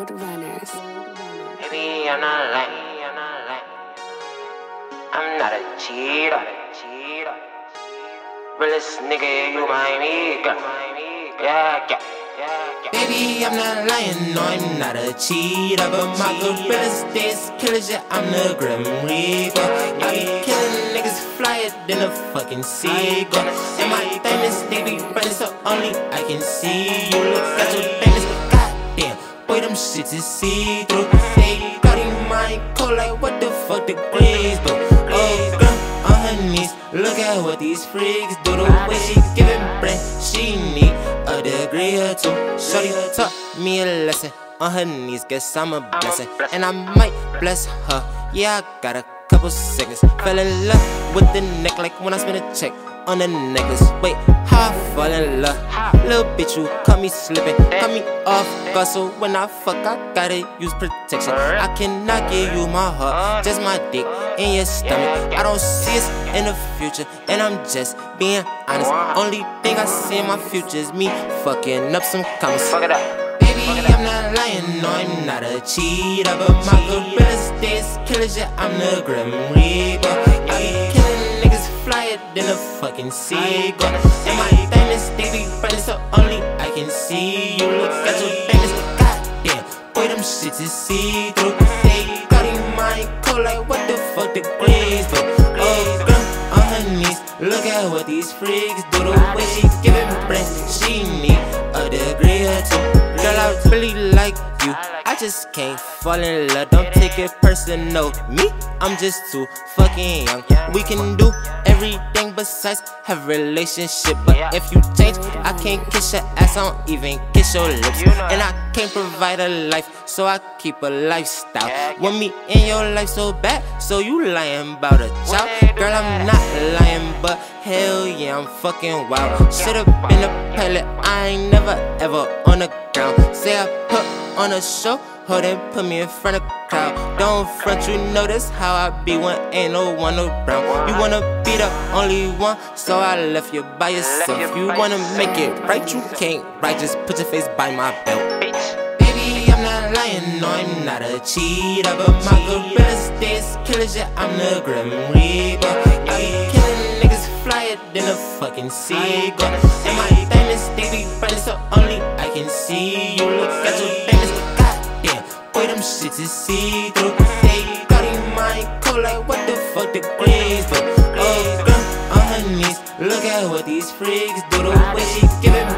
Road Runners. Baby, I'm not lying, I'm not lying. I'm not a cheater, a cheater. Realest nigga, you my me, girl. Yeah, yeah, yeah, yeah. Baby, I'm not lying, no, I'm not a cheater. But my gorillas, this killers, yeah, I'm the Grim Reaper. I be killing niggas flyer than a fucking seagull. And my diamonds, they be running so only I can see you. Look at your diamonds, goddamn. Boy, them shits is see through. They got in my cold, like what the fuck the degrees, but oh, girl, on her knees. Look at what these freaks do. The way she giving bread, she need a degree or two. Shorty taught me a lesson on her knees. Guess I'm a blessing, and I might bless her. Yeah, I got a couple seconds. Fell in love with the neck, like when I spent a check on the necklace. Wait, how I fall in love? Little bitch, you caught me slipping, cut me off guard. So when I fuck, I gotta use protection. I cannot give you my heart, just my dick in your stomach. I don't see us in the future, and I'm just being honest. Only thing I see in my future is me fucking up some comments. Fuck it up. Baby, I'm not lying, no, I'm not a cheater. But my gorillas, this killers, yeah, I'm the Grim Reaper. I niggas than a fucking seagull. And my diamonds, they be running so only I can see you. Look at your diamonds, goddamn. Boy, them shits is see through. They got in my cold, like what the fuck the degrees, but oh, girl, on her knees. Look at what these freaks do. The way she giving bread, she need a degree or two. Girl, I really like you. I just can't fall in love. Don't take it personal. Me, I'm just too fucking young. We can do everything besides have relationship. But if you change, I can't kiss your ass. I don't even kiss your lips. And I can't provide a life, so I keep a lifestyle. Want me in your life so bad, so you lying about a child. Girl, I'm not lying, but hell yeah, I'm fucking wild. Sit up in a pallet, I ain't never ever on the ground. Say I put on a show, hold and put me in front of crowd. Don't front, you know this how I be when ain't no one around. You wanna be the only one, so I left you by yourself. You wanna make it right, you can't right. Just put your face by my belt. Baby, I'm not lying, no, I'm not a cheater. But my gorillas, this killers, yeah, I'm the Grim Reaper. I be killing flyer than a fucking seagull. And my diamonds, they be running so only I can see you. Look at your diamonds, goddamn. Boy, them shits is see through. They got in my cold, like what the fuck the degrees, but oh, girl, on her knees. Look at what these freaks do. The way she giving